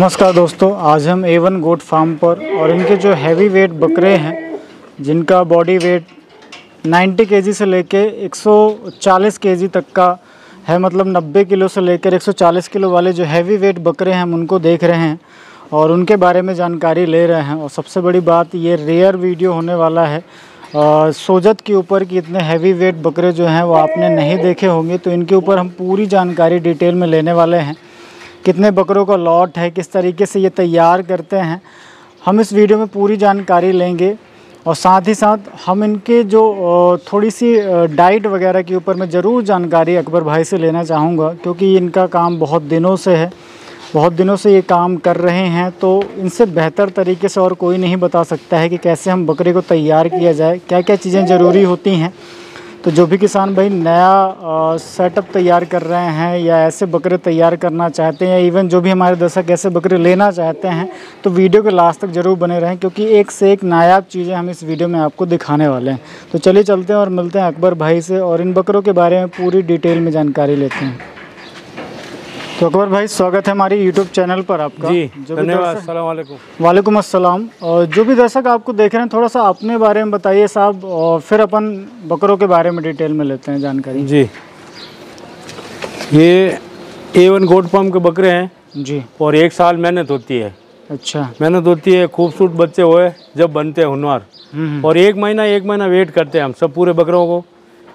नमस्कार दोस्तों आज हम एवन गोट फार्म पर और इनके जो हैवी वेट बकरे हैं जिनका बॉडी वेट 90 केजी से लेके 140 केजी तक का है मतलब 90 किलो से लेकर 140 किलो वाले जो हैवी वेट बकरे हैं हम उनको देख रहे हैं और उनके बारे में जानकारी ले रहे हैं। और सबसे बड़ी बात ये रेयर वीडियो होने वाला है। आ, सोजत के ऊपर कि इतने हैवी वेट बकरे जो हैं वो आपने नहीं देखे होंगे तो इनके ऊपर हम पूरी जानकारी डिटेल में लेने वाले हैं। कितने बकरों का लॉट है, किस तरीके से ये तैयार करते हैं, हम इस वीडियो में पूरी जानकारी लेंगे। और साथ ही साथ हम इनके जो थोड़ी सी डाइट वगैरह के ऊपर मैं ज़रूर जानकारी अकबर भाई से लेना चाहूँगा, क्योंकि इनका काम बहुत दिनों से है, बहुत दिनों से ये काम कर रहे हैं तो इनसे बेहतर तरीके से और कोई नहीं बता सकता है कि कैसे हम बकरे को तैयार किया जाए क्या क्या चीज़ें ज़रूरी होती हैं। तो जो भी किसान भाई नया सेटअप तैयार कर रहे हैं या ऐसे बकरे तैयार करना चाहते हैं या इवन जो भी हमारे दर्शक ऐसे बकरे लेना चाहते हैं तो वीडियो के लास्ट तक ज़रूर बने रहें क्योंकि एक से एक नायाब चीज़ें हम इस वीडियो में आपको दिखाने वाले हैं। तो चलिए चलते हैं और मिलते हैं अकबर भाई से और इन बकरों के बारे में पूरी डिटेल में जानकारी लेते हैं। तो अकबर भाई स्वागत है हमारे यूट्यूब चैनल पर आपका। जी धन्यवाद वालेकुम अस्सलाम। और जो भी दर्शक आपको देख रहे हैं थोड़ा सा अपने बारे में बताइए साहब और फिर अपन बकरों के बारे में डिटेल में लेते हैं जानकारी। जी। ये ए वन गोट पम्प के बकरे हैं। जी। और एक साल मेहनत होती है। अच्छा। मेहनत होती है खूबसूरत बच्चे हुए जब बनते हैं हुनवार हम्म और एक महीना एक महीना वेट करते हैं हम सब पूरे बकरों को।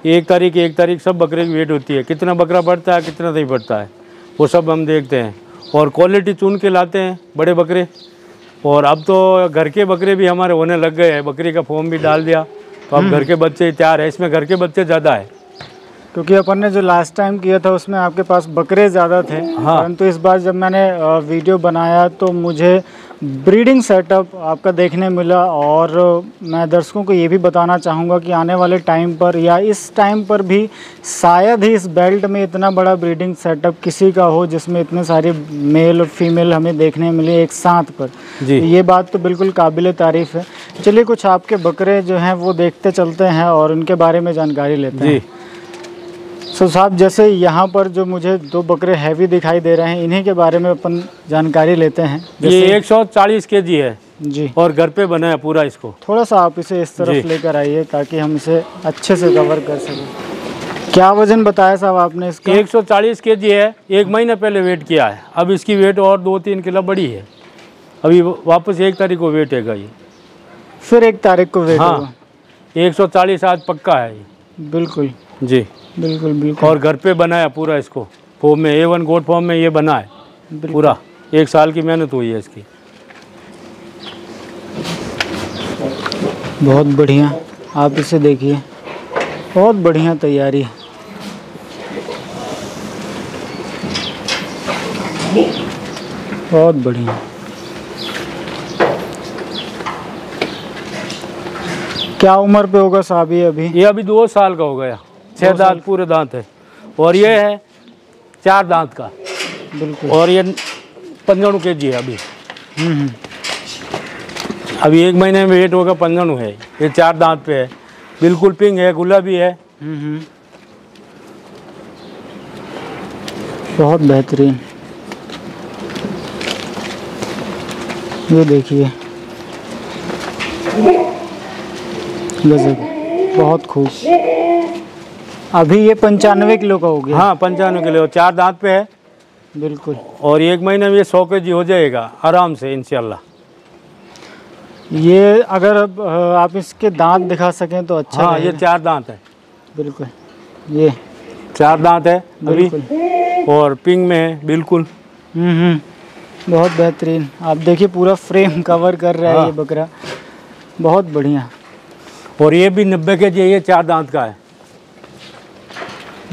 एक तारीख एक तारीख सब बकरे की वेट होती है। कितना बकरा बढ़ता है कितना नहीं बढ़ता है। वो सब हम देखते हैं। और क्वालिटी चुन के लाते हैं बड़े बकरे। और अब तो घर के बकरे भी हमारे होने लग गए हैं। बकरी का फॉर्म भी डाल दिया। तो अब घर के बच्चे तैयार है। इसमें घर के बच्चे ज़्यादा है। क्योंकि अपन ने जो लास्ट टाइम किया था उसमें आपके पास बकरे ज़्यादा थे। हाँ। परंतु इस बार जब मैंने वीडियो बनाया तो मुझे ब्रीडिंग सेटअप आपका देखने मिला और मैं दर्शकों को ये भी बताना चाहूँगा कि आने वाले टाइम पर या इस टाइम पर भी शायद ही इस बेल्ट में इतना बड़ा ब्रीडिंग सेटअप किसी का हो जिसमें इतने सारे मेल और फीमेल हमें देखने मिले एक साथ पर। जी। ये बात तो बिल्कुल काबिल तारीफ़ है। चलिए कुछ आपके बकरे जो हैं वो देखते चलते हैं और उनके बारे में जानकारी लेते हैं। सो साहब जैसे यहाँ पर जो मुझे दो बकरे हैवी दिखाई दे रहे हैं इन्हीं के बारे में अपन जानकारी लेते हैं। ये 140 केजी है जी। और घर पे बना है पूरा इसको। थोड़ा सा आप इसे इस तरफ़। लेकर आइए ताकि हम इसे अच्छे से कवर कर सकें। क्या वज़न बताया साहब आपने इसका? 140 केजी है एक महीना पहले वेट किया है। अब इसकी वेट और दो तीन किलो बड़ी है। अभी वापस एक तारीख को वेट है ये। फिर एक तारीख को वेट हाँ 140 आज पक्का है बिल्कुल। जी। बिल्कुल बिल्कुल। और घर पे बनाया पूरा इसको। फॉर्म में ए वन गोट फॉर्म में ये बना है। पूरा। एक साल की मेहनत हुई है इसकी। बहुत बढ़िया। आप इसे देखिए। बहुत बढ़िया तैयारी है। बहुत बढ़िया। क्या उम्र पे होगा साहब ये अभी? ये अभी दो साल का हो गया। छह दो दांत पूरे दांत है। और ये है चार दांत का। बिल्कुल। और ये पंद्रह के जी है अभी। हम्म हम्म, अभी एक महीने में वेट होगा पंद्रह है। ये चार दांत पे है। बिल्कुल पिंक है गुलाबी है। हम्म। बहुत बेहतरीन। ये देखिए। गजब। बहुत खूब अभी ये पंचानवे किलो का हो गया। हाँ पंचानवे किलो चार दांत पे है। बिल्कुल। और एक महीने में ये सौ के जी हो जाएगा आराम से इंशाल्लाह। ये अगर आप इसके दांत दिखा सकें तो अच्छा हाँ ये चार दांत है। बिल्कुल। ये। चार दांत है अभी। और पिंग में है बिल्कुल। हम्म हम्म, बहुत बेहतरीन। आप देखिए पूरा फ्रेम कवर कर रहा है हाँ। ये बकरा। बहुत बढ़िया। और ये भी नब्बे के जी ये चार दांत का है।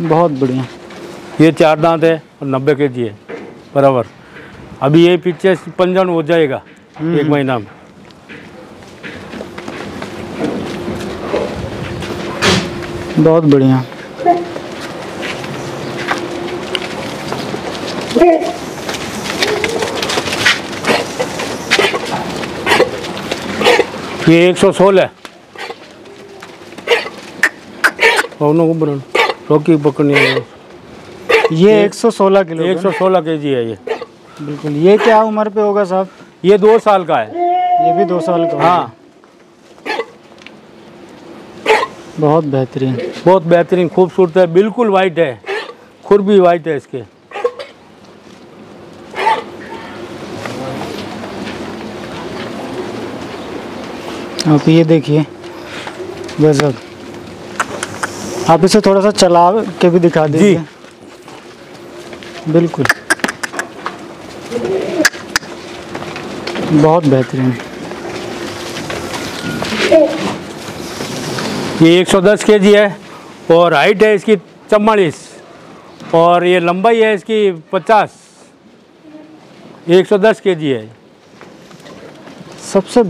बहुत बढ़िया। ये चार दांत है और नब्बे के जी है बराबर। अभी ये पीछे पंजन हो जाएगा एक महीना में। बहुत बढ़िया। ये एक सौ सोलह। रोकी है। ये 116 किलो एक सौ सोलह के जी है ये। बिल्कुल ये क्या उम्र पे होगा साहब? ये दो साल का है। ये भी दो साल का हाँ। बहुत बेहतरीन। बहुत बेहतरीन खूबसूरत है बिल्कुल वाइट है। खुर भी वाइट है इसके। आप ये देखिए गजब आप इसे थोड़ा सा चला के भी दिखा दीजिए। बिल्कुल। बहुत बेहतरीन। ये 110 केजी है और हाइट है इसकी चवालीस और ये लंबाई है इसकी 50 110 केजी है। सबसे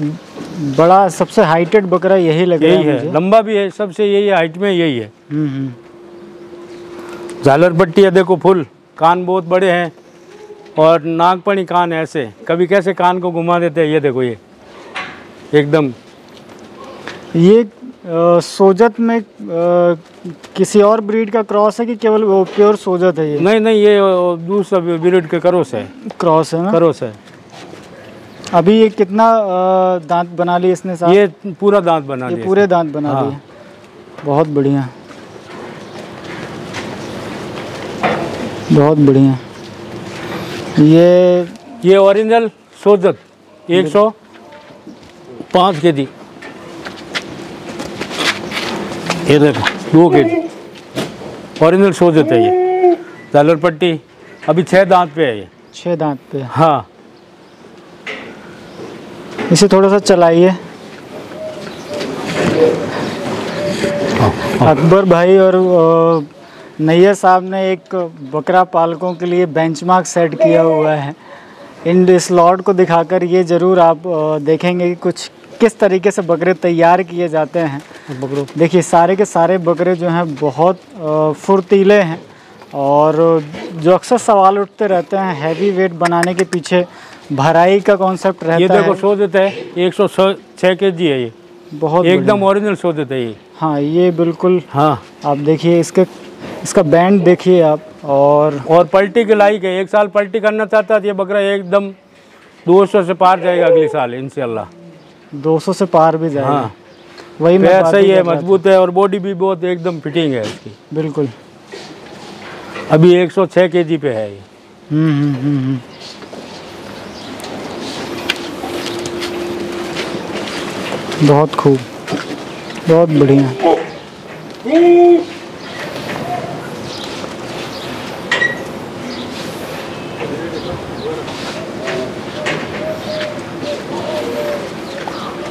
बड़ा सबसे हाइटेड बकरा यही लग रहा यही है। है लंबा भी है सबसे यही हाइट में यही है। हम्म, हम्म। झालर पट्टी है देखो फुल। कान बहुत बड़े हैं और नागपणी कान है ऐसे। कभी कैसे कान को घुमा देते हैं ये देखो ये। एकदम। ये अ, सोजत में अ, किसी और ब्रीड का क्रॉस है कि केवल वो प्योर सोजत है ये? नहीं नहीं ये दूसरा ब्रीड के करोस है। क्रॉस है ना? करोस है। अभी ये कितना दांत बना लिए इसने साहब? ये पूरा दांत बना ये पूरे दांत बना हाँ। लिए। बहुत बढ़िया। बहुत बढ़िया। ये ये ओरिजिनल सोजत एक सौ पाँच के जी। ये देखो दो के जी। ओरिजिनल सोजत है ये। झालर पट्टी अभी छः दांत पे है ये। छः दांत पे। हाँ। इसे थोड़ा सा चलाइए अकबर भाई और नैयर साहब ने एक बकरा पालकों के लिए बेंचमार्क सेट किया हुआ है। इन स्लॉट को दिखाकर ये ज़रूर आप देखेंगे कि कुछ किस तरीके से बकरे तैयार किए जाते हैं। पकड़ो देखिए सारे के सारे बकरे जो हैं बहुत फुर्तीले हैं और जो अक्सर सवाल उठते रहते हैं हैवी वेट बनाने के पीछे भराई का कॉन्सेप्ट रहता ये देखो सोजत है एक सौ छः के जी है ये। बहुत एकदम ओरिजिनल सोजत है ये। हाँ ये बिल्कुल हाँ। आप देखिए इसके इसका बैंड देखिए आप और और पलटी के लायक है एक साल पलटी करना चाहता है तो ये बकरा एकदम दो सौ से पार जाएगा अगले साल इंशाल्लाह। 200 से पार भी जाएगा। हाँ। वही मैं पैर सही ही है। मज़बूत है और बॉडी भी बहुत एकदम फिटिंग है इसकी। बिल्कुल। अभी 106 केजी पे है ये। हम्म हम्म हम्म। बहुत खूब। बहुत बढ़िया।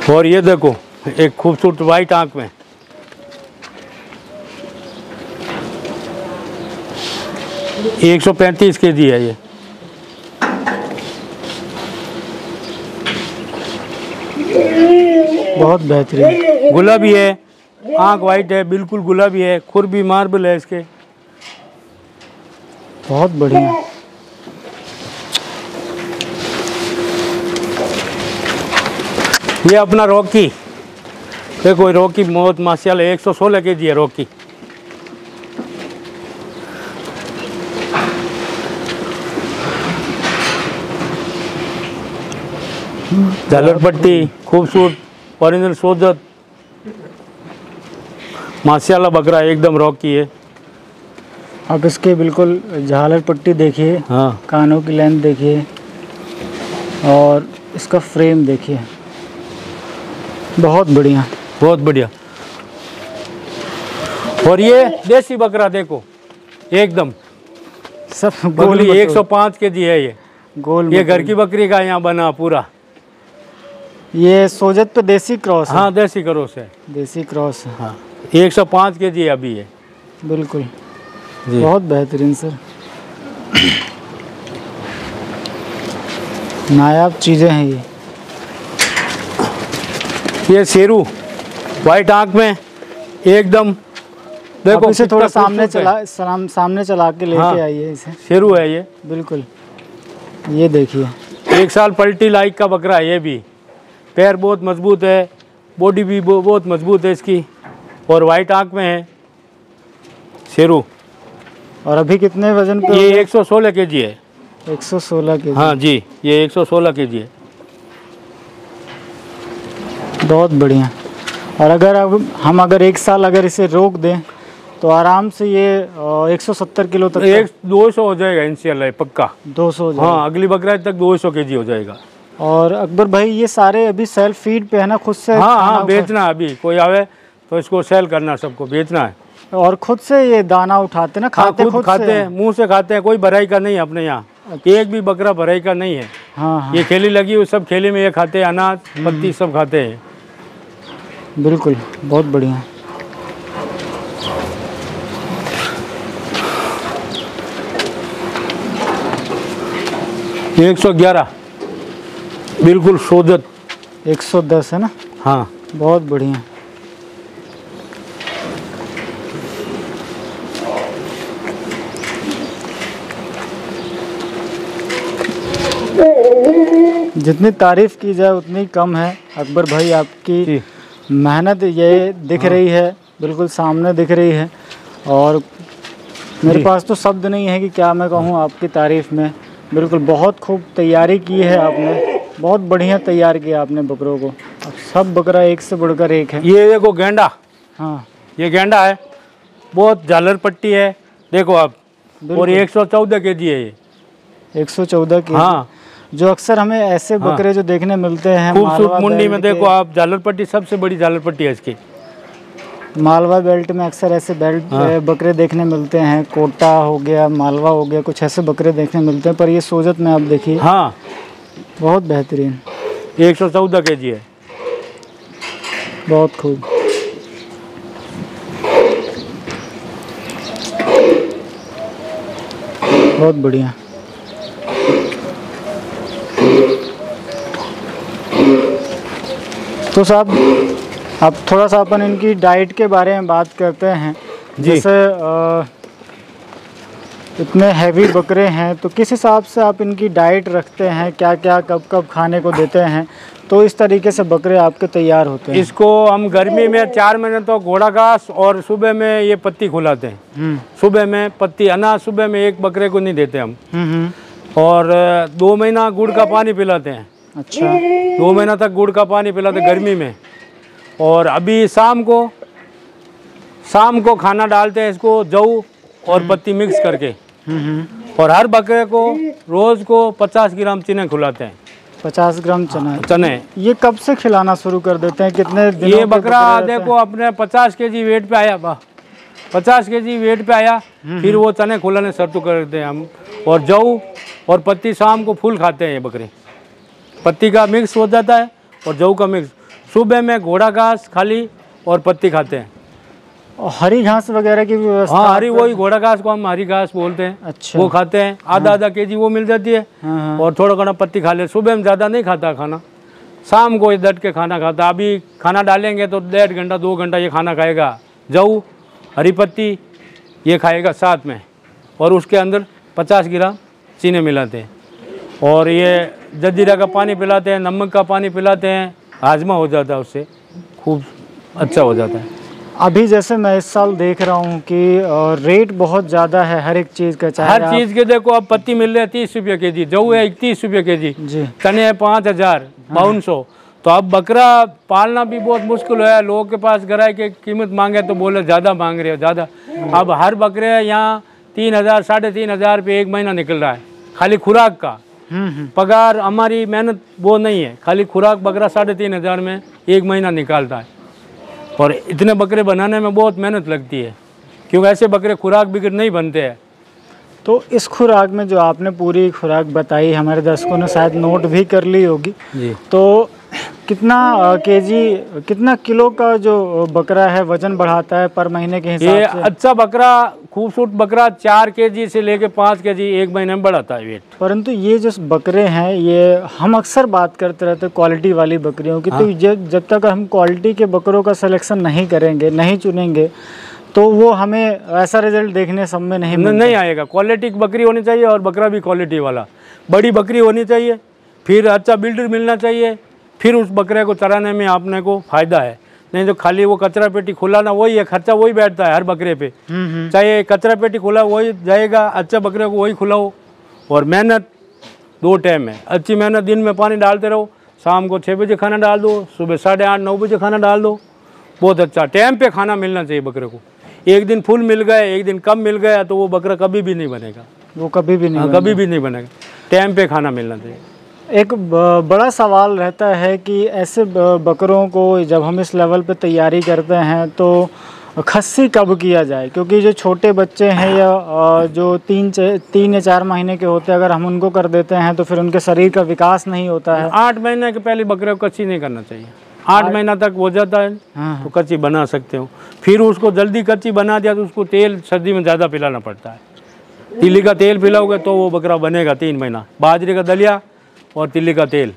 और ये देखो, एक खूबसूरत वाइट आँख में। एक सौ पैंतीस के जी है ये। बहुत बेहतरीन। गुलाबी है। आँख वाइट है बिल्कुल गुलाबी है। खुर भी मार्बल है इसके। बहुत बढ़िया। ये अपना रॉकी। देखो रॉकी बहुत माशाल्लाह एक सौ सोलह के जी है रॉकी। झालर पट्टी खूबसूरत। ओरिजिनल सोजत। माशाल्लाह बकरा एकदम रॉकी है। आप इसके बिल्कुल झालर पट्टी देखिए हाँ। कानों की लेंथ देखिए और इसका फ्रेम देखिए। बहुत बढ़िया। बहुत बढ़िया। और ये देसी बकरा देखो एकदम। सब गोली मटोल, एक सौ पाँच के जी है ये। गोल ये घर की बकरी का यहाँ बना पूरा। ये सोजत पे देसी क्रॉस हाँ। देसी क्रॉस है। देसी क्रॉस हाँ। एक सौ पाँच के जी अभी है। बिल्कुल। जी। बहुत बेहतरीन सर। नायाब चीज़ें हैं ये। ये शेरू वाइट आँख में एकदम देखो इसे थोड़ा सामने चला साम, सामने चला के लेके हाँ। आइए इसे। शेरू है ये। बिल्कुल। ये देखिए। एक साल पलटी लाइक का बकरा है ये भी। पैर बहुत मज़बूत है बॉडी भी बहुत मज़बूत है इसकी और वाइट आँख में है। शेरू। और अभी कितने वज़न पे ये? एक सौ सोलह के जी है 116 के हाँ जी ये 116 केजी है। बहुत बढ़िया। और अगर अब हम अगर एक साल अगर इसे रोक दें तो आराम से ये अ, 170 किलो तक एक दो सौ हो जाएगा ये पक्का। 200 हो जाए हाँ अगली बकरा तक दो सौ के जी हो जाएगा। और अकबर भाई ये सारे अभी सेल्फ फ़ीड पे है ना खुद से हाँ हाँ बेचना है अभी। कोई आवे तो इसको सेल करना सबको बेचना है। और खुद से ये दाना उठाते ना हाँ खाते खुद खुद खाते हैं मुँह से खाते हैं कोई भराई का नहीं है अपने यहाँ। अच्छा। एक भी बकरा भराई का नहीं है। हाँ हाँ। ये खेली लगी हुई सब खेली में ये खाते हैं अनाज पत्ती सब खाते हैं। बिल्कुल बहुत बढ़िया। एक सौ ग्यारह। बिल्कुल शोधत 110 है ना? हाँ। बहुत बढ़िया। जितनी तारीफ़ की जाए उतनी कम है। अकबर भाई आपकी मेहनत ये दिख हाँ। रही है बिल्कुल सामने दिख रही है। और मेरे पास तो शब्द नहीं है कि क्या मैं कहूँ आपकी तारीफ़ में। बिल्कुल बहुत खूब तैयारी की है आपने। बहुत बढ़िया तैयार किया आपने बकरों को। अब सब बकरा एक से बढ़कर एक है। ये देखो गेंडा। हाँ। ये गेंडा है। बहुत झालर पट्टी है। देखो आप। और एक सौ चौदह के जी है ये। 114 की हाँ। जो अक्सर हमें ऐसे बकरे जो देखने मिलते हैं खूबसूरत मुंडी में देखो आप झालर पट्टी सबसे बड़ी झालर पट्टी है इसकी। मालवा बेल्ट में अक्सर ऐसे बेल्ट हाँ। बकरे देखने मिलते हैं। कोटा हो गया मालवा हो गया कुछ ऐसे बकरे देखने मिलते हैं। पर ये सोजत में आप देखिए। हाँ। बहुत बेहतरीन। एक सौ चौदह के जी है। बहुत खूब। बहुत बढ़िया। तो साहब अब थोड़ा सा अपन इनकी डाइट के बारे में बात करते हैं। जैसे अ, इतने हैवी बकरे हैं तो किस हिसाब से आप इनकी डाइट रखते हैं क्या क्या कब कब खाने को देते हैं? तो इस तरीके से बकरे आपके तैयार होते हैं। इसको हम गर्मी में चार महीने तो घोड़ा घास और सुबह में ये पत्ती खुलाते हैं। हम्म। सुबह में पत्ती अनाज सुबह में एक बकरे को नहीं देते हम। हम्म हम्म। और दो महीना गुड़ का पानी पिलाते हैं। अच्छा। दो महीना तक गुड़ का पानी पिलाते गर्मी में। और अभी शाम को शाम को खाना डालते हैं इसको जऊ और पत्ती मिक्स करके। और हर बकरे को रोज को 50 ग्राम चने खिलाते हैं। पचास ग्राम चना। चने। ये कब से खिलाना शुरू कर देते हैं? कितने दिनों ये बकरा देखो अपने 50 केजी वेट पे आया वाह। पचास के जी वेट पे आया फिर वो चने खुलाने शुरू कर देते हैं हम। और जऊ और पत्ती शाम को फूल खाते हैं ये बकरे। पत्ती का मिक्स हो जाता है और जऊ का मिक्स सुबह में घोड़ा घास खाली और पत्ती खाते हैं? और हरी घास वगैरह की भी व्यवस्था हाँ हरी वही घोड़ा घास को हम हरी घास बोलते हैं। अच्छा। वो खाते हैं। आधा आधा के जी वो मिल जाती है। हाँ हाँ। और थोड़ा घना पत्ती खा ले। सुबह में ज़्यादा नहीं खाता खाना। शाम को ये डट के खाना खाता। अभी खाना डालेंगे तो डेढ़ घंटा दो घंटा ये खाना खाएगा। जऊ हरी पत्ती ये खाएगा साथ में। और उसके अंदर पचास ग्राम चीनी मिलाते हैं। और ये जजीरा का पानी पिलाते हैं नमक का पानी पिलाते हैं। हाजमा हो जाता है उससे। खूब अच्छा हो जाता है। अभी जैसे मैं इस साल देख रहा हूँ कि रेट बहुत ज़्यादा है हर एक चीज़ का चाहे हर चीज़ के देखो अब पत्ती मिल रही है तीस रुपये के जी जऊ है इकतीस रुपये के जी जी। है पाँच हज़ार बावन सौ। तो अब बकरा पालना भी बहुत मुश्किल हो है लोगों के पास गराय की कीमत मांगे तो बोले ज़्यादा मांग रहे हो ज़्यादा। अब हर बकरे यहाँ तीन हज़ार साढ़े तीन हज़ार रुपये एक महीना निकल रहा है खाली खुराक का। हम्म हम्म। पगार हमारी मेहनत वो नहीं है खाली खुराक बकरा साढ़े तीन हज़ार में एक महीना निकालता है। और इतने बकरे बनाने में बहुत मेहनत लगती है। क्योंकि ऐसे बकरे खुराक बिगड़ नहीं बनते हैं। तो इस खुराक में जो आपने पूरी खुराक बताई हमारे दर्शकों ने शायद नोट भी कर ली होगी। जी। तो कितना केजी कितना किलो का जो बकरा है वज़न बढ़ाता है पर महीने के ये हिसाब से? अच्छा बकरा खूबसूरत बकरा चार के जी से लेके पाँच के जी एक महीने में बढ़ाता है वेट परंतु ये जो बकरे हैं ये हम अक्सर बात करते रहते हैं क्वालिटी वाली बकरियों की हाँ? तो ये जब तक हम क्वालिटी के बकरों का सिलेक्शन नहीं करेंगे नहीं चुनेंगे तो वो हमें ऐसा रिज़ल्ट देखने सब में नहीं नहीं आएगा। क्वालिटी की बकरी होनी चाहिए और बकरा भी क्वालिटी वाला। बड़ी बकरी होनी चाहिए फिर अच्छा बिल्डर मिलना चाहिए फिर उस बकरे को चराने में आपने को फ़ायदा है। नहीं तो खाली वो कचरा पेटी खुलाना वही है खर्चा वही बैठता है हर बकरे पे। हम्म हम्म। चाहे कचरा पेटी खुला वही जाएगा अच्छा बकरे को वही खुलाओ। और मेहनत दो टाइम है। अच्छी मेहनत दिन में पानी डालते रहो शाम को छः बजे खाना डाल दो सुबह साढ़े आठ नौ बजे खाना डाल दो। बहुत अच्छा टाइम पे खाना मिलना चाहिए बकरे को। एक दिन फुल मिल गए एक दिन कम मिल गया तो वो बकरा कभी भी नहीं बनेगा। वो कभी भी नहीं हाँ, कभी भी नहीं बनेगा। टाइम पे खाना मिलना चाहिए। एक बड़ा सवाल रहता है कि ऐसे बकरों को जब हम इस लेवल पे तैयारी करते हैं तो खस्सी कब किया जाए? क्योंकि जो छोटे बच्चे हैं या जो तीन तीन या चार महीने के होते हैं अगर हम उनको कर देते हैं तो फिर उनके शरीर का विकास नहीं होता है। आठ महीने के पहले बकरे को कच्ची नहीं करना चाहिए। आठ महीना तक हो जाता है हाँ तो कच्ची बना सकते हो। फिर उसको जल्दी कच्ची बना दिया तो उसको तेल सर्दी में ज़्यादा पिलाना पड़ता है। तिल्ली का तेल पिलाओगे तो वो बकरा बनेगा तीन महीना। बाजरे का दलिया और तिल्ली का तेल।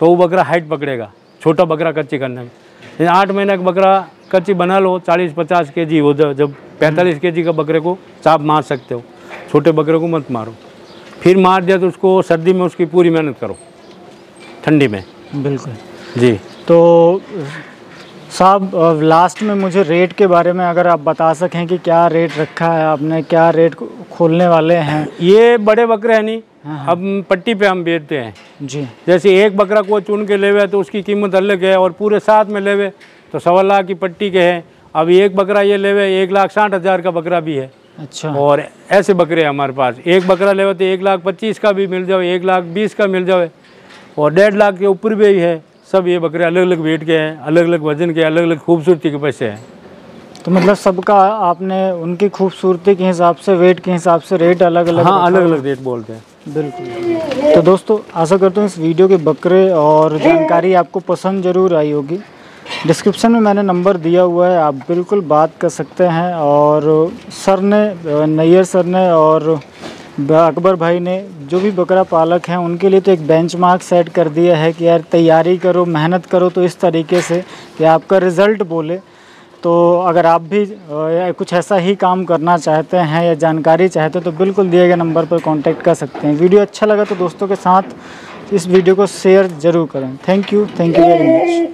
तो वो बकरा हाइट पकड़ेगा छोटा बकरा कच्ची करने में। आठ महीने का बकरा कच्ची बना लो चालीस पचास के जी हो जब पैंतालीस के जी का बकरे को चाप मार सकते हो। छोटे बकरे को मत मारो। फिर मार दिया तो उसको सर्दी में उसकी पूरी मेहनत करो ठंडी में। बिल्कुल। जी। तो साहब लास्ट में मुझे रेट के बारे में अगर आप बता सकें कि क्या रेट रखा है आपने क्या रेट खोलने वाले हैं। ये बड़े बकरे हैं नहीं हम पट्टी पे हम बेचते हैं। जी। जैसे एक बकरा को चुन के लेवे तो उसकी कीमत अलग है और पूरे साथ में लेवे तो सवा लाख की पट्टी के हैं। अब एक बकरा ये लेवे एक लाख साठ हज़ार का बकरा भी है। अच्छा। और ऐसे बकरे हैं हमारे पास। एक बकरा लेवे तो एक लाख पच्चीस का भी मिल जाए एक लाख बीस का मिल जाए और डेढ़ लाख के ऊपर भी है। सब ये बकरे अलग अलग वेट के हैं अलग अलग वज़न के अलग अलग खूबसूरती के पैसे हैं। तो मतलब सबका आपने उनकी खूबसूरती के हिसाब से वेट के हिसाब से रेट अलग अलग हाँ। अलग अलग रेट बोलते हैं। बिल्कुल। तो दोस्तों, आशा करता हूँ इस वीडियो के बकरे और जानकारी आपको पसंद ज़रूर आई होगी। डिस्क्रिप्शन में मैंने नंबर दिया हुआ है, आप बिल्कुल बात कर सकते हैं। और सर ने, नैयर सर ने और अकबर भाई ने जो भी बकरा पालक हैं, उनके लिए तो एक बेंचमार्क सेट कर दिया है कि यार तैयारी करो, मेहनत करो तो इस तरीके से कि आपका रिज़ल्ट बोले। तो अगर आप भी कुछ ऐसा ही काम करना चाहते हैं या जानकारी चाहते हैं तो बिल्कुल दिए गए नंबर पर कांटेक्ट कर सकते हैं। वीडियो अच्छा लगा तो दोस्तों के साथ इस वीडियो को शेयर ज़रूर करें। Thank you thank you very much